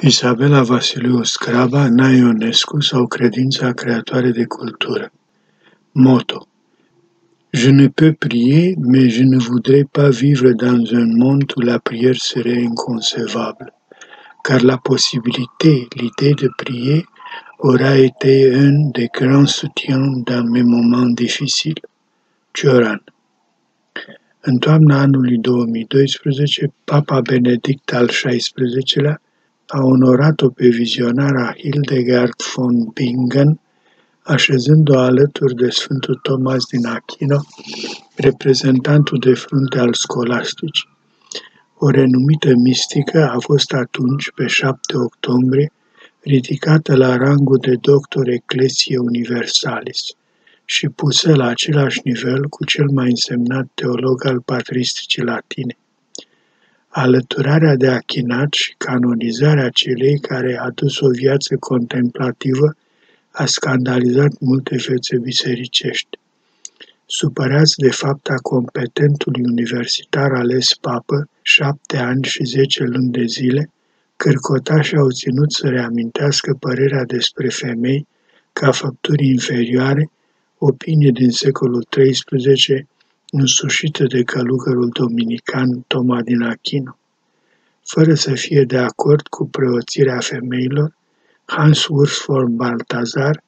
Isabela Vasiliu Scraba, Na Ionescu sau Credința creatoare de cultură. Moto. Je ne peux prier, mais je ne voudrais pas vivre dans un monde où la prière serait inconcevable, car la possibilité, l'idée de prier, aura été un des grands soutiens dans mes moments difficiles. Cioran. În toamna anului 2012, Papa Benedict al XVI-lea a onorat-o pe vizionara Hildegard von Bingen, așezând-o alături de Sfântul Thomas din Achino, reprezentantul de frunte al scolasticii. O renumită mistică a fost atunci, pe 7 octombrie, ridicată la rangul de doctor Ecclesie Universalis și pusă la același nivel cu cel mai însemnat teolog al patristicii latine alăturarea de achinat și canonizarea celei care a dus o viață contemplativă a scandalizat multe fețe bisericești. Supărați de fapta competentului universitar ales papă, șapte ani și zece luni de zile, cârcotașii au ținut să reamintească părerea despre femei ca făpturi inferioare, opinie din secolul XIII însușită de călugărul dominican Toma din Achino. Fără să fie de acord cu preoțirea femeilor, Hans Urs von Baltazar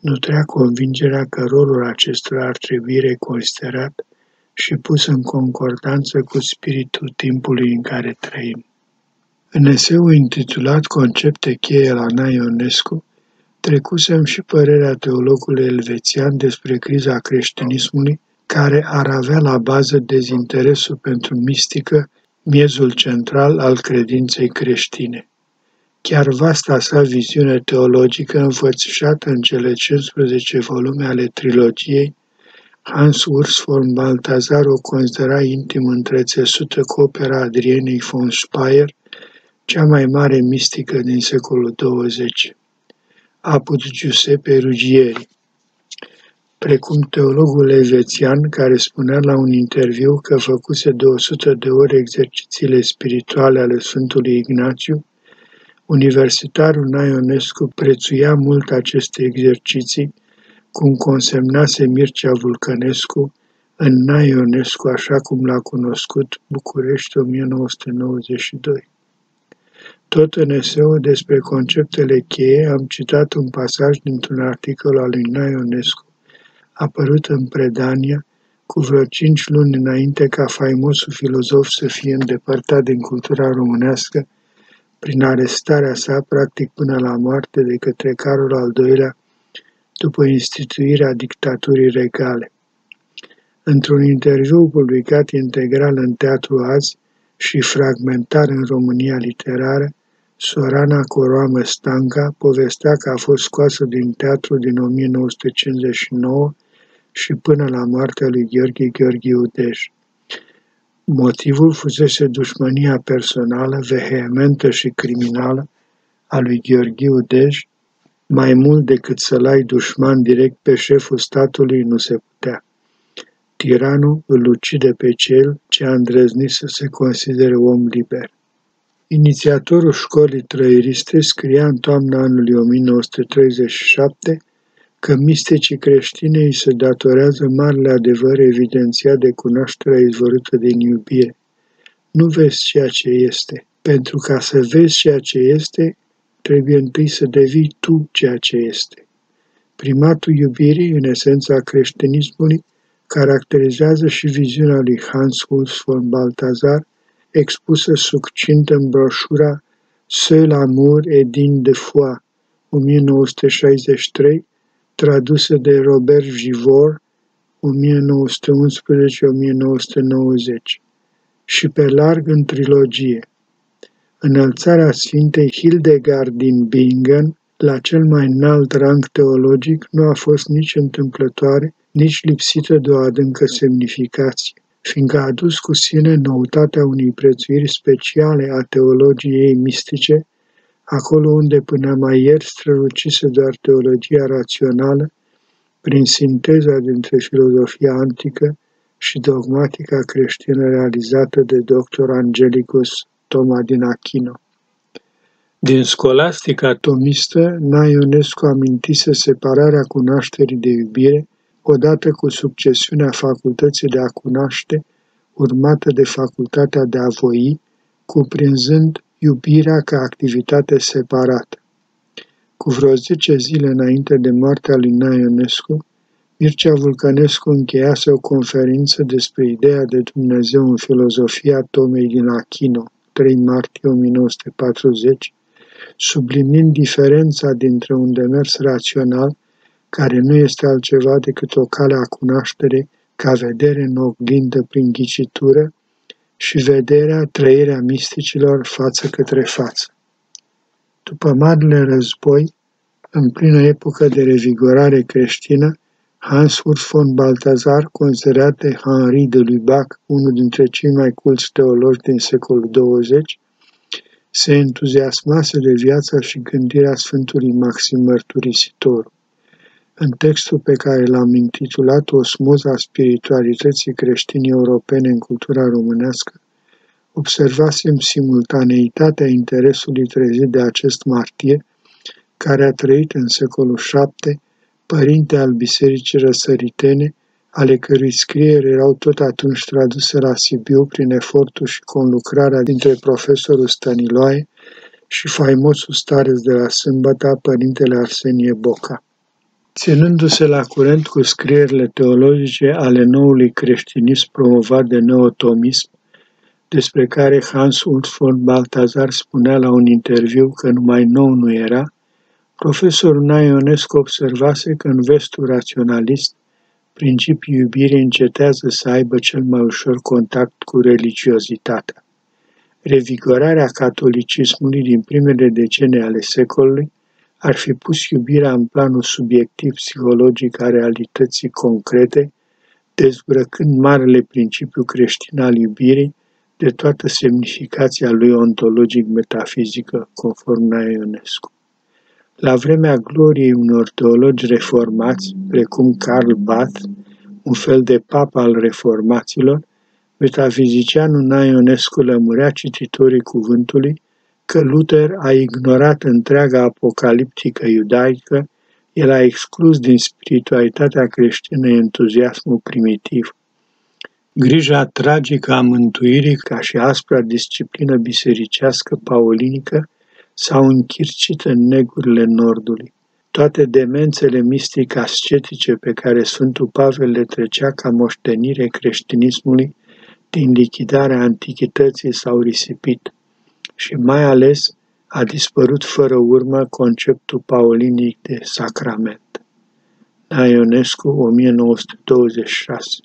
nutrea convingerea că rolul acestora ar trebui reconsiderat și pus în concordanță cu spiritul timpului în care trăim. În eseul intitulat Concepte cheie la Ionescu, trecusem și părerea teologului elvețian despre criza creștinismului care ar avea la bază dezinteresul pentru mistică, miezul central al credinței creștine. Chiar vasta sa viziune teologică înfățișată în cele 15 volume ale trilogiei, Hans Urs von Balthasar o considera intim întrețesută cu opera Adrienei von Speyer, cea mai mare mistică din secolul 20. Apud Giuseppe Ruggieri precum teologul elvețian care spunea la un interviu că făcuse de 100 de ori exercițiile spirituale ale Sfântului Ignațiu, universitarul Naionescu prețuia mult aceste exerciții, cum consemnase Mircea Vulcănescu în Naionescu, așa cum l-a cunoscut București 1992. Tot în eseul despre conceptele cheie am citat un pasaj dintr-un articol al lui Naionescu apărut în Predania cu vreo cinci luni înainte ca faimosul filozof să fie îndepărtat din cultura românească prin arestarea sa practic până la moarte de către Carol al II-lea după instituirea dictaturii regale. Într-un interviu publicat integral în Teatru Azi și fragmentar în România literară, Sorana Coroamă Stanca povestea că a fost scoasă din teatru din 1959 și până la moartea lui Gheorghe Gheorghiu Dej. Motivul fusese dușmania personală, vehementă și criminală a lui Gheorghiu Dej, mai mult decât să-l ai dușman direct pe șeful statului nu se putea. Tiranul îl ucide pe cel ce a îndrăznit să se considere om liber. Inițiatorul școlii trăiriste scria în toamna anului 1937 că misticii creștine îi se datorează marele adevăr evidențiat de cunoașterea izvorâtă din iubire. Nu vezi ceea ce este. Pentru ca să vezi ceea ce este, trebuie întâi să devii tu ceea ce este. Primatul iubirii, în esența creștinismului, caracterizează și viziunea lui Hans Urs von Balthasar, expusă succint în broșura Seul amour et digne de foi, 1963, tradusă de Robert Givor 1911-1990 și pe larg în trilogie. Înălțarea Sfintei Hildegard din Bingen la cel mai înalt rang teologic nu a fost nici întâmplătoare, nici lipsită de o adâncă semnificație, fiindcă a adus cu sine noutatea unei prețuiri speciale a teologiei mistice acolo unde până mai ieri strălucise doar teologia rațională, prin sinteza dintre filozofia antică și dogmatica creștină realizată de dr. Angelicus Toma din Achino. Din scolastica tomistă, Ionescu amintise separarea cunoașterii de iubire, odată cu succesiunea facultății de a cunoaște, urmată de facultatea de a voi, cuprinzând iubirea ca activitate separată. Cu vreo zece zile înainte de moartea lui Ionescu, Mircea Vulcănescu încheiase o conferință despre ideea de Dumnezeu în filozofia Tomei din Achino, 3 martie 1940, sublinind diferența dintre un demers rațional, care nu este altceva decât o cale a cunoaștere ca vedere în oglindă prin ghicitură, și vederea, trăirea misticilor față către față. După marele război, în plină epocă de revigorare creștină, Hans Urs von Balthasar, considerat de Henri de Lubac, unul dintre cei mai culți teologi din secolul 20, se entuziasmase de viața și gândirea Sfântului Maxim Mărturisitor. În textul pe care l-am intitulat Osmoza spiritualității creștine europene în cultura românească, observasem simultaneitatea interesului trezit de acest martir, care a trăit în secolul VII, părinte al Bisericii Răsăritene, ale cărui scrieri erau tot atunci traduse la Sibiu prin efortul și conlucrarea dintre profesorul Staniloae și faimosul stareț de la Sâmbăta, părintele Arsenie Boca. Ținându-se la curent cu scrierile teologice ale noului creștinism promovat de neotomism, despre care Hans Urs von Balthasar spunea la un interviu că numai nou nu era, profesorul Naionescu observase că în vestul raționalist, principiul iubirii încetează să aibă cel mai ușor contact cu religiozitatea. Revigorarea catolicismului din primele decenii ale secolului ar fi pus iubirea în planul subiectiv psihologic a realității concrete, dezbrăcând marele principiu creștin al iubirii de toată semnificația lui ontologic-metafizică, conform Ionescu. La vremea gloriei unor teologi reformați, precum Karl Barth, un fel de pap al reformaților, metafizicianul Ionescu lămurea cititorii cuvântului că Luther a ignorat întreaga apocaliptică iudaică, el a exclus din spiritualitatea creștină entuziasmul primitiv. Grija tragică a mântuirii ca și aspra disciplină bisericească paulinică s-au închircit în negurile nordului. Toate demențele mistic-ascetice pe care Sfântul Pavel le trecea ca moștenire creștinismului din lichidarea antichității s-au risipit și mai ales a dispărut fără urmă conceptul paulinic de sacrament. Ionescu, 1926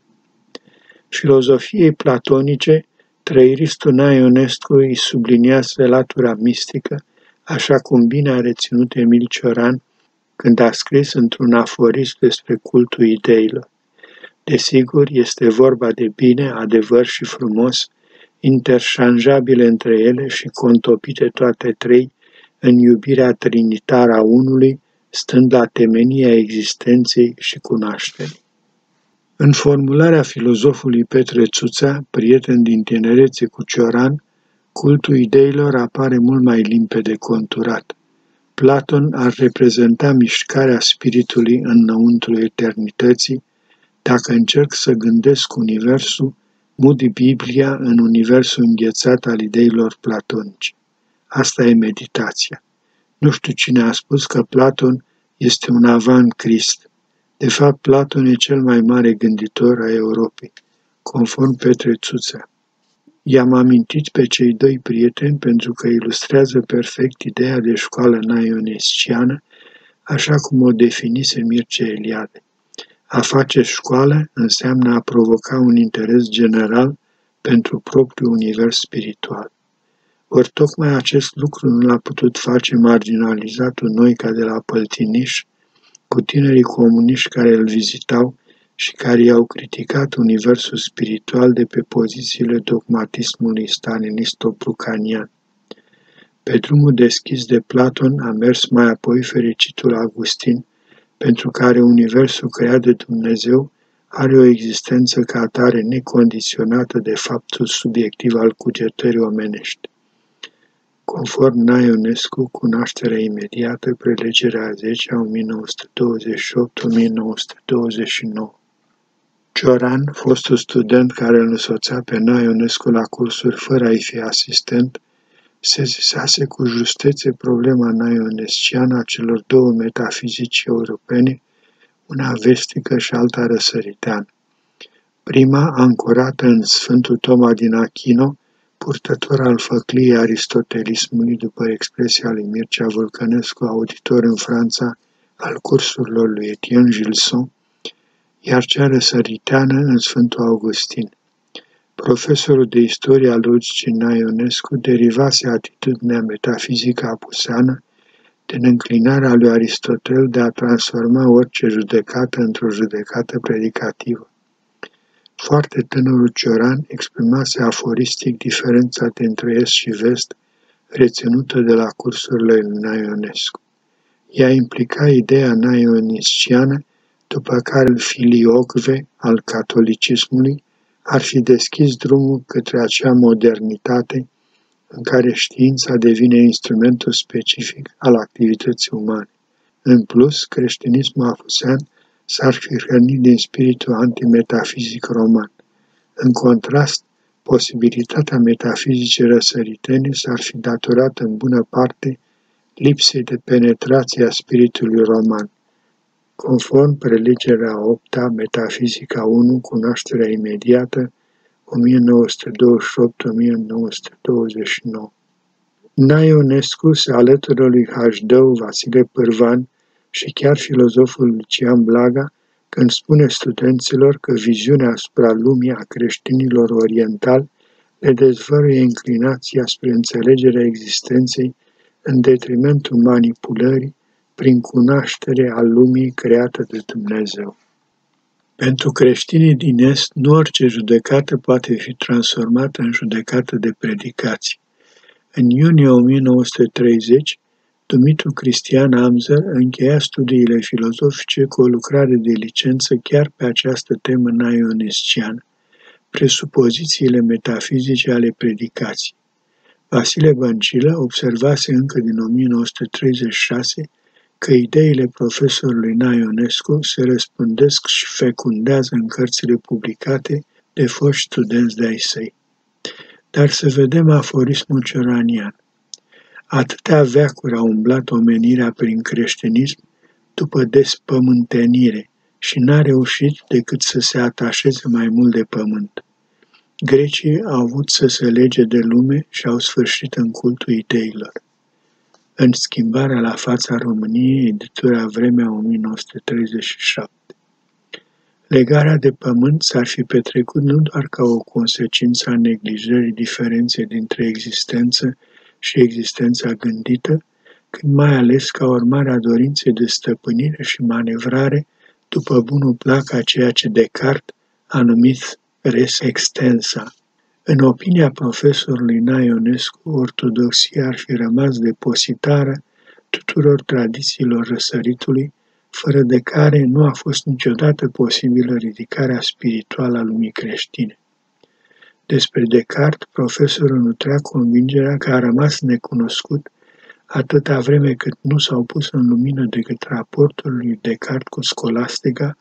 Filozofiei platonice, trăiristul Ionescu îi subliniază latura mistică, așa cum bine a reținut Emil Cioran când a scris într-un aforism despre cultul ideilor. Desigur, este vorba de bine, adevăr și frumos, interșanjabile între ele și contopite toate trei în iubirea trinitară a unului, stând la temenia existenței și cunoașterii. În formularea filozofului Petre Țuța, prieten din tinerețe cu Cioran, cultul ideilor apare mult mai limpede conturat. Platon ar reprezenta mișcarea spiritului înăuntru eternității, dacă încerc să gândesc universul Mudi Biblia în universul înghețat al ideilor platonice. Asta e meditația. Nu știu cine a spus că Platon este un avant Crist. De fapt, Platon e cel mai mare gânditor a Europei, conform Petre Țuță. I-am amintit pe cei doi prieteni pentru că ilustrează perfect ideea de școală naionesciană, așa cum o definise Mircea Eliade. A face școală înseamnă a provoca un interes general pentru propriul univers spiritual. Ori tocmai acest lucru nu l-a putut face marginalizatul noi ca de la Păltiniș, cu tinerii comuniști care îl vizitau și care i-au criticat universul spiritual de pe pozițiile dogmatismului stalinist-oplucanian. Pe drumul deschis de Platon a mers mai apoi fericitul Augustin, pentru care universul creat de Dumnezeu are o existență ca atare necondiționată de faptul subiectiv al cugetării omenești. Conform Naionescu, cunoașterea imediată, prelegerea a 10 a 1928-1929. Cioran, fostul student care îl însoțea pe Naionescu la cursuri fără a-i fi asistent, sesizase cu justețe problema naionesciană a celor două metafizici europene, una vestică și alta răsăriteană. Prima, ancorată în Sfântul Toma din Achino, purtător al făcliei aristotelismului, după expresia lui Mircea Vulcănescu, auditor în Franța al cursurilor lui Etienne Gilson, iar cea răsăriteană în Sfântul Augustin. Profesorul de istorie al logicii Ionescu derivase atitudinea metafizică apuseană din înclinarea lui Aristotel de a transforma orice judecată într-o judecată predicativă. Foarte tânărul Cioran exprimase aforistic diferența dintre est și vest, reținută de la cursurile lui Ionescu. Ea implica ideea naionisciană, după care filiocve al catolicismului ar fi deschis drumul către acea modernitate în care știința devine instrumentul specific al activității umane. În plus, creștinismul afusean s-ar fi hrănit din spiritul antimetafizic roman. În contrast, posibilitatea metafizicii răsăritene s-ar fi datorat în bună parte lipsei de penetrație a spiritului roman. Conform prelegerea 8 -a, Metafizica 1, Cunoașterea imediată, 1928-1929. Naionescu se alătură lui Hajdău Vasile Pârvan și chiar filozoful Lucian Blaga când spune studenților că viziunea asupra lumii a creștinilor orientali le dezvăruie inclinația spre înțelegerea existenței în detrimentul manipulării prin cunoaștere a lumii creată de Dumnezeu. Pentru creștinii din Est, nu orice judecată poate fi transformată în judecată de predicații. În iunie 1930, Dumitru Cristian Amzer încheia studiile filozofice cu o lucrare de licență chiar pe această temă naionesciană, presupozițiile metafizice ale predicației. Vasile Băncilă observase încă din 1936 că ideile profesorului Naionescu se răspândesc și fecundează în cărțile publicate de foști studenți de ai săi. Dar să vedem aforismul ceranian. Atâtea veacuri a umblat omenirea prin creștinism după despământenire și n-a reușit decât să se atașeze mai mult de pământ. Grecii au avut să se lege de lume și au sfârșit în cultul ideilor în schimbarea la fața României, editura Vremea 1937. Legarea de pământ s-ar fi petrecut nu doar ca o consecință a neglijării diferenței dintre existență și existența gândită, cât mai ales ca urmare a dorinței de stăpânire și manevrare după bunul plac a ceea ce Descartes a numit res extensa, în opinia profesorului Naionescu, ortodoxia ar fi rămas depozitară tuturor tradițiilor răsăritului, fără de care nu a fost niciodată posibilă ridicarea spirituală a lumii creștine. Despre Descartes, profesorul nutrea convingerea că a rămas necunoscut atâta vreme cât nu s-au pus în lumină decât raportul lui Descartes cu scolastica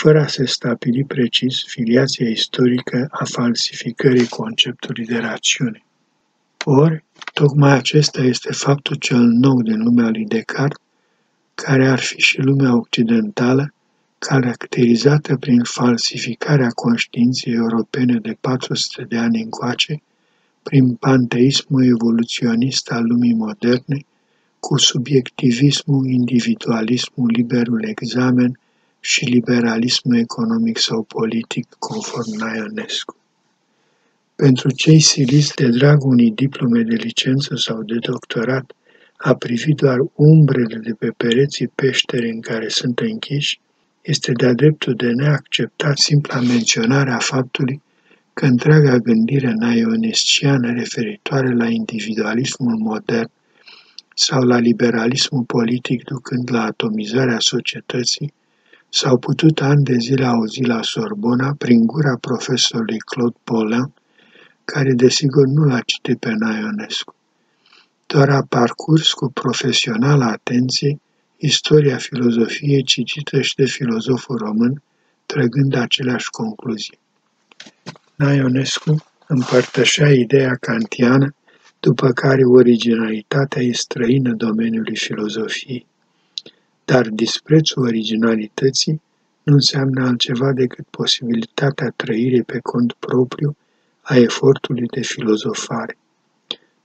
fără a se stabili precis filiația istorică a falsificării conceptului de rațiune. Ori, tocmai acesta este faptul cel nou din lumea lui Descartes, care ar fi și lumea occidentală, caracterizată prin falsificarea conștiinței europene de 400 de ani încoace, prin panteismul evoluționist al lumii moderne, cu subiectivismul, individualismul, liberul examen, și liberalismul economic sau politic, conform Naionescu. Pentru cei siliți de dragul unui diplome de licență sau de doctorat, a privi doar umbrele de pe pereții peștere în care sunt închiși, este de-a dreptul de neacceptat simpla menționarea faptului că întreaga gândire naionesciană referitoare la individualismul modern sau la liberalismul politic ducând la atomizarea societății S-au putut ani de zile auzi la Sorbona prin gura profesorului Claude Paulin, care desigur nu l-a citit pe Naionescu. doar a parcurs cu profesională atenție istoria filozofiei citită și de filozoful român, trăgând aceleași concluzii. Naionescu împărtășea ideea kantiană după care originalitatea e străină domeniului filozofiei. Dar disprețul originalității nu înseamnă altceva decât posibilitatea trăirii pe cont propriu a efortului de filozofare.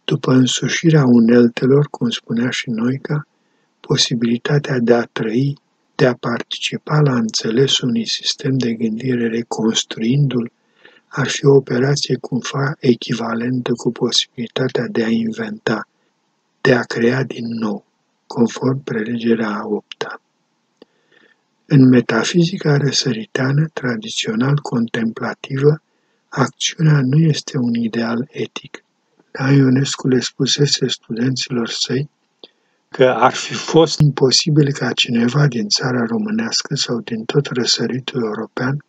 După însușirea uneltelor, cum spunea și Noica, posibilitatea de a trăi, de a participa la înțelesul unui sistem de gândire reconstruindu-l, ar fi o operație cumva echivalentă cu posibilitatea de a inventa, de a crea din nou, conform prelegerea a opta. În metafizica răsăriteană, tradițional contemplativă, acțiunea nu este un ideal etic. Ionescu le spusese studenților săi că ar fi fost imposibil ca cineva din țara românească sau din tot răsăritul european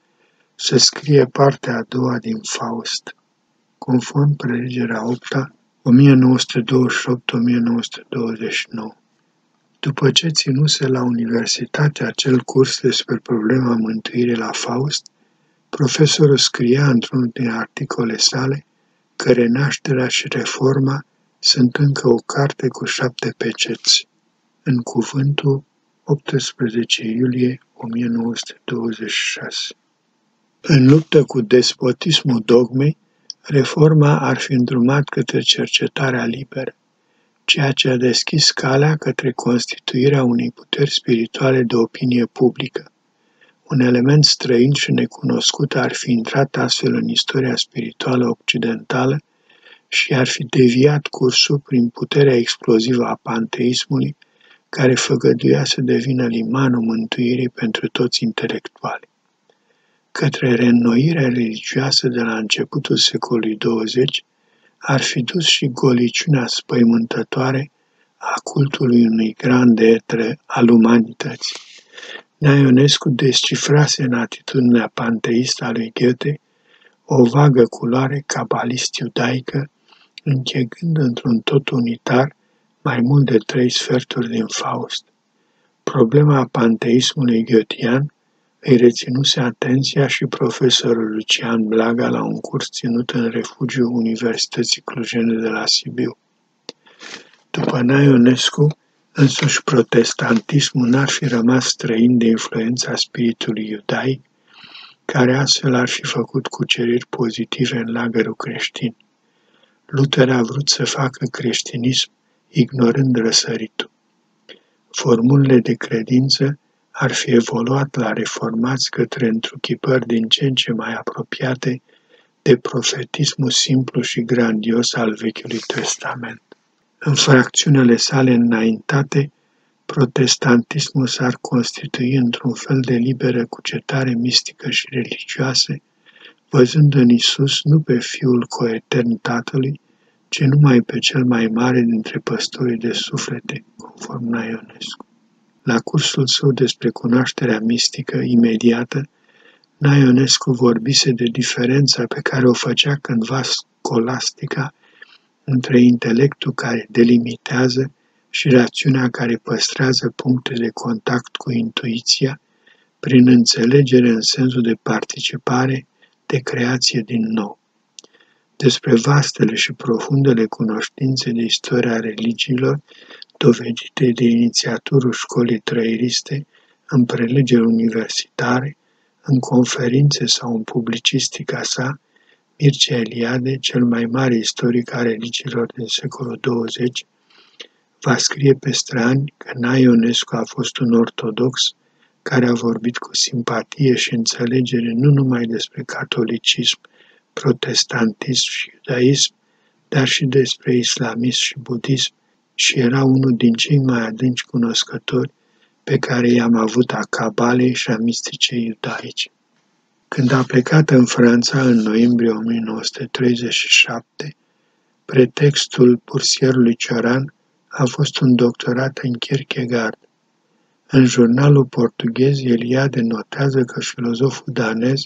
să scrie partea a doua din Faust, conform prelegerea 8 1928-1929. După ce ținuse la universitate acel curs despre problema mântuirii la Faust, profesorul scria într-unul din articole sale că renașterea și reforma sunt încă o carte cu șapte peceți. În cuvântul 18 iulie 1926. În luptă cu despotismul dogmei, reforma ar fi îndrumat către cercetarea liberă, ceea ce a deschis calea către constituirea unei puteri spirituale de opinie publică. Un element străin și necunoscut ar fi intrat astfel în istoria spirituală occidentală și ar fi deviat cursul prin puterea explozivă a panteismului, care făgăduia să devină limanul mântuirii pentru toți intelectuali. Către reînnoirea religioasă de la începutul secolului 20 ar fi dus și goliciunea spăimântătoare a cultului unui grande etre al umanității. Ionescu descifrase în atitudinea panteistă a lui Goethe o vagă culoare cabalist-iudaică închegând într-un tot unitar mai mult de trei sferturi din Faust. Problema panteismului goetian îi reținuse atenția și profesorul Lucian Blaga la un curs ținut în refugiu Universității Clujene de la Sibiu. După Naionescu, însuși protestantismul n-ar fi rămas străin de influența spiritului iudaic, care astfel ar fi făcut cuceriri pozitive în lagărul creștin. Luther a vrut să facă creștinism ignorând răsăritul. Formulele de credință ar fi evoluat la reformați către întruchipări din ce în ce mai apropiate de profetismul simplu și grandios al Vechiului Testament. În fracțiunile sale înaintate, protestantismul s-ar constitui într-un fel de liberă cucetare mistică și religioasă, văzând în Isus nu pe Fiul coetern Tatălui, ci numai pe cel mai mare dintre păstorii de suflete, conform Naionescu. La cursul său despre cunoașterea mistică imediată, Naionescu vorbise de diferența pe care o făcea cândva scolastica între intelectul care delimitează și rațiunea care păstrează puncte de contact cu intuiția prin înțelegere în sensul de participare, de creație din nou. Despre vastele și profundele cunoștințe de istoria religiilor, dovedite de inițiatorul școlii trăiriste, în prelegeri universitare, în conferințe sau în publicistica sa, Mircea Eliade, cel mai mare istoric al religiilor din secolul 20, va scrie peste ani că Naionescu a fost un ortodox care a vorbit cu simpatie și înțelegere nu numai despre catolicism, protestantism și iudaism, dar și despre islamism și budism și era unul din cei mai adânci cunoscători pe care i-am avut a cabalei și a misticei iudaice. Când a plecat în Franța în noiembrie 1937, pretextul bursierului Cioran a fost un doctorat în Kierkegaard. În jurnalul portughez, Eliade notează că filozoful danez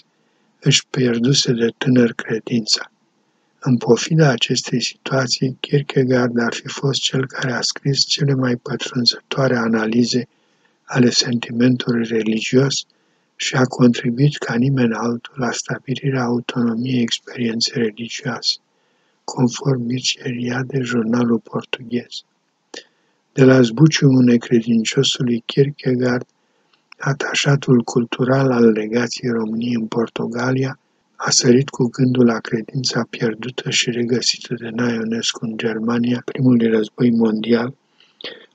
își pierduse de tânăr credința. În pofida acestei situații, Kierkegaard ar fi fost cel care a scris cele mai pătrunzătoare analize ale sentimentului religios și a contribuit ca nimeni altul la stabilirea autonomiei experienței religioase, conform Mircea de jurnalul portughez. De la zbuciumul necredinciosului Kierkegaard, atașatul cultural al legației României în Portugalia, a sărit cu gândul la credința pierdută și regăsită de Naionescu în Germania, primul război mondial,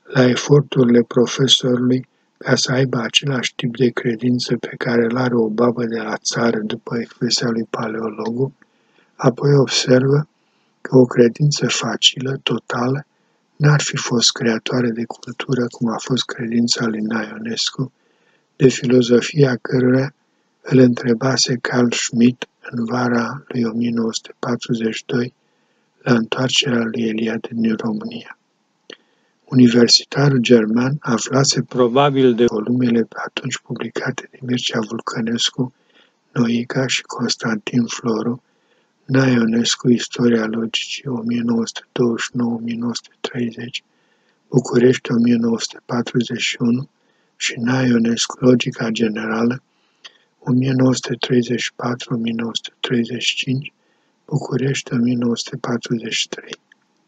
la eforturile profesorului ca să aibă același tip de credință pe care îl are o babă de la țară după expresia lui paleologul, apoi observă că o credință facilă, totală, n-ar fi fost creatoare de cultură cum a fost credința lui Naionescu, de filozofia căruia îl întrebase Carl Schmitt în vara lui 1942 la întoarcerea lui Eliade din România. Universitarul german aflase probabil de volumele pe atunci publicate de Mircea Vulcănescu, Noica și Constantin Floru, Naionescu, Istoria logicii 1929-1930, București 1941 și Naionescu, Logica Generală 1934-1935, București 1943.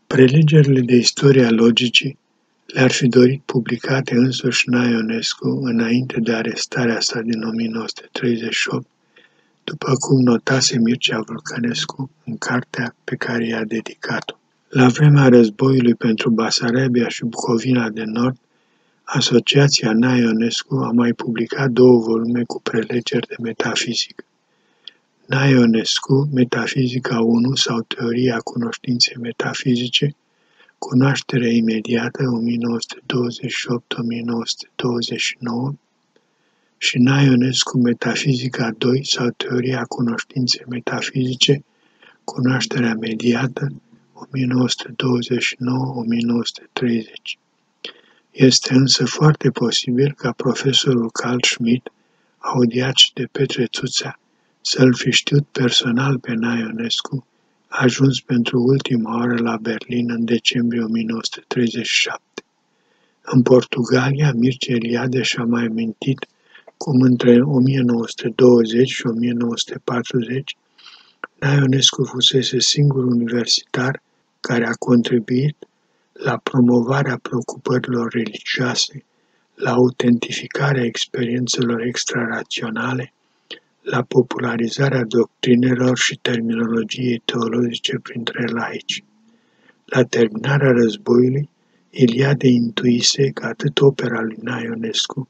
Prelegerile de istoria logicii le-ar fi dorit publicate însuși Naionescu înainte de arestarea sa din 1938, după cum notase Mircea Vulcănescu în cartea pe care i-a dedicat-o. La vremea războiului pentru Basarabia și Bucovina de Nord, Asociația Naionescu a mai publicat două volume cu prelegeri de metafizică. Naionescu, Metafizica 1 sau Teoria cunoștinței metafizice, Cunoașterea imediată 1928-1929 și Naionescu Metafizica 2 sau Teoria cunoștinței metafizice, Cunoașterea mediată 1929-1930. Este însă foarte posibil ca profesorul Carl Schmidt, audiat și de Petre Țuțea, să-l fi știut personal pe Naionescu, ajuns pentru ultima oară la Berlin în decembrie 1937. În Portugalia, Mircea Eliade și-a mai amintit cum între 1920 și 1940 Naionescu fusese singurul universitar care a contribuit la promovarea preocupărilor religioase, la autentificarea experiențelor extraraționale, la popularizarea doctrinelor și terminologiei teologice printre laici. La terminarea războiului, Iliade intuise că atât opera lui Naionescu,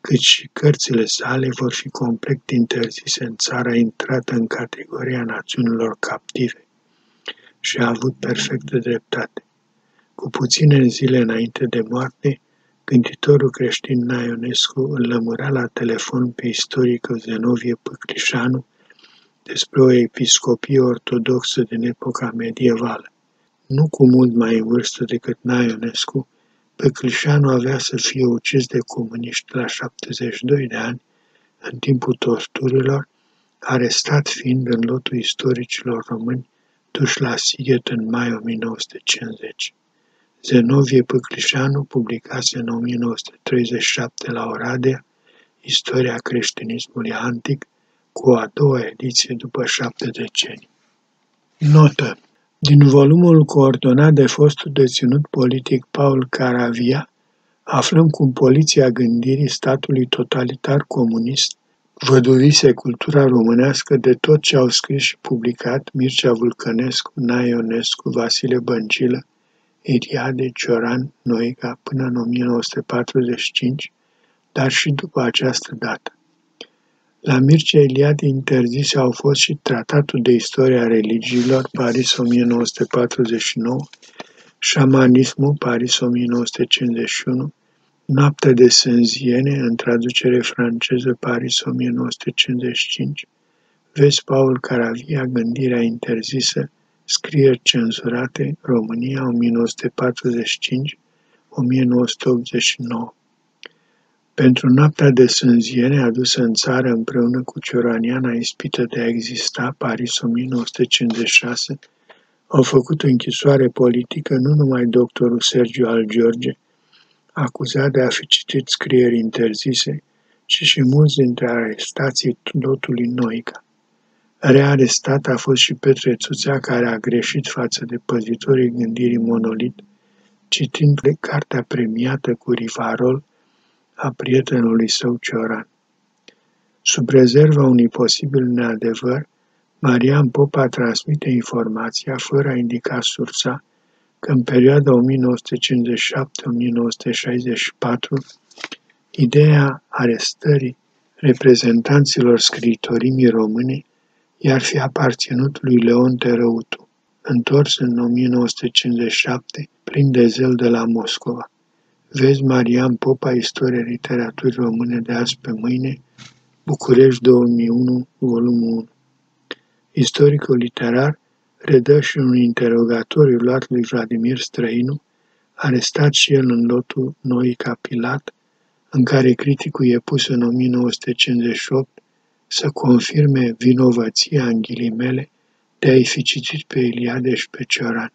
cât și cărțile sale vor fi complet interzise în țara intrată în categoria națiunilor captive. Și a avut perfectă dreptate. Cu puține zile înainte de moarte, gânditorul creștin Naionescu îl lămura la telefon pe istoricul Zenovie Păclișanu despre o episcopie ortodoxă din epoca medievală. Nu cu mult mai în vârstă decât Naionescu, Păclișanu avea să fie ucis de comuniști la 72 de ani, în timpul torturilor, arestat fiind în lotul istoricilor români duși la Sighet în mai 1950. Zenovie Păclișanu publicase în 1937 la Oradea Istoria creștinismului antic, cu a doua ediție după șapte decenii. Notă. Din volumul coordonat de fostul deținut politic Paul Caravia, aflăm cum poliția gândirii statului totalitar comunist văduvise cultura românească de tot ce au scris și publicat Mircea Vulcănescu, Naionescu, Vasile Băncilă, Iriade, Cioran, Noica până în 1945, dar și după această dată. La Mircea Eliade interzise au fost și Tratatul de Istoria Religiilor, Paris 1949, Șamanismul, Paris 1951, Noaptea de Sânziene, în traducere franceză, Paris 1955, Vezi Paul Caravia, Gândirea interzisă, Scrieri cenzurate, România 1945-1989 Pentru noaptea de sânziene adusă în țară împreună cu Cioraniana ispită de a exista, Paris 1956, Au făcut închisoare politică nu numai doctorul Sergiu al George, acuzat de a fi citit scrieri interzise, ci și mulți dintre arestații lotului Noica. Rearestat a fost și Petre Țuțea, care a greșit față de păzitorii gândirii monolit, citind de cartea premiată cu Rivarol a prietenului său Cioran. Sub rezerva unui posibil neadevăr, Marian Popa transmite informația, fără a indica sursa, că în perioada 1957-1964, ideea arestării reprezentanților scritorimii române i-ar fi aparținut lui Leon Terăutu, întors în 1957 plin de zel de la Moscova. Vezi Marian Popa, Istoria literaturii române de azi pe mâine, București 2001, volumul 1. Istoricul literar redă și un interogatoriu luat lui Vladimir Străinu, arestat și el în lotul Noi Capilat, în care criticul e pus în 1958 să confirme vinovăția în ghilimele de a-i fi citit pe Iliade și pe Cioran.